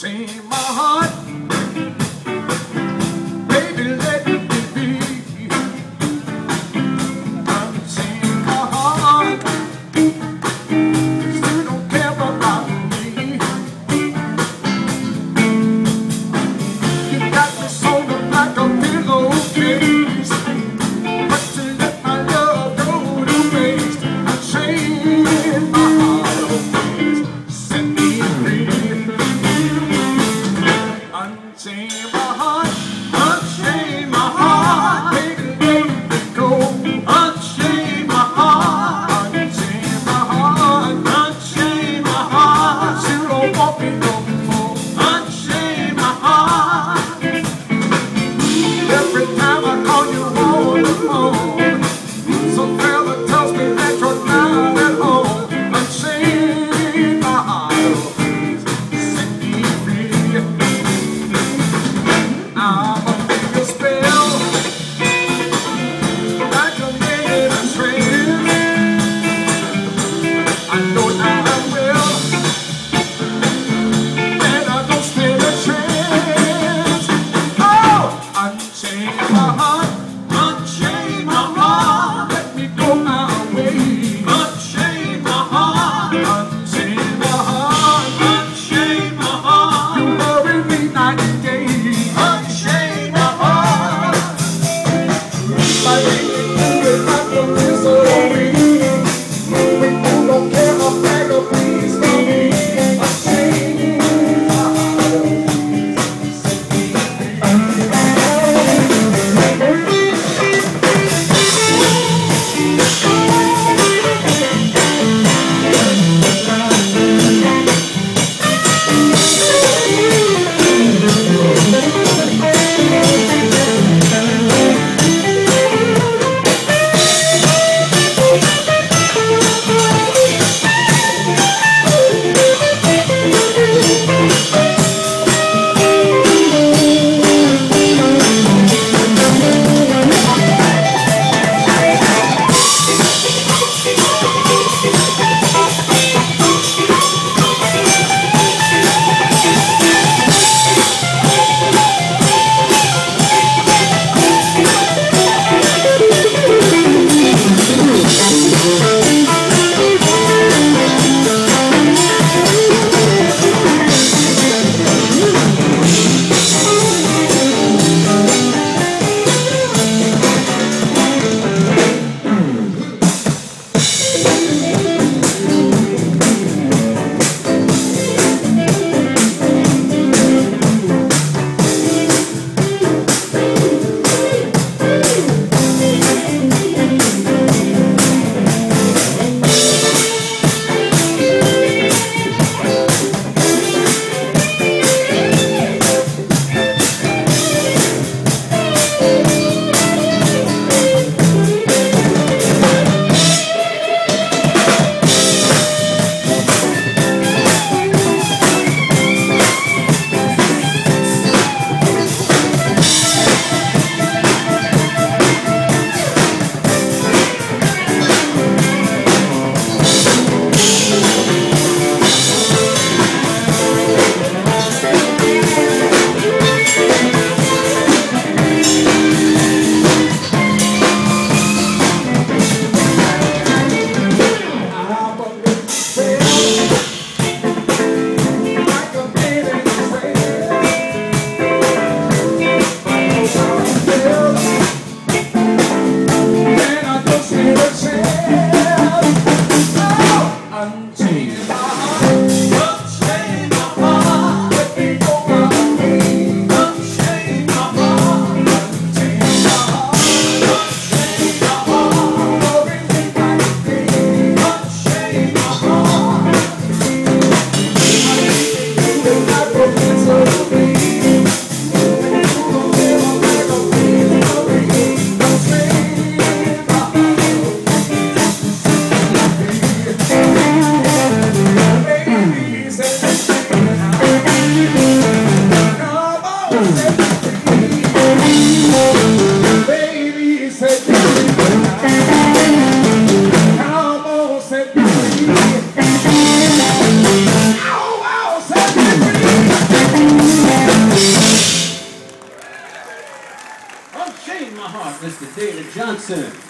see my heart. Unchain my heart, unchain my heart, go. Unchain my heart, unchain my heart, unchain my heart. You don't want me no more. Unchain my heart. Every time I call you. uh-huh. Mr. David Johnson.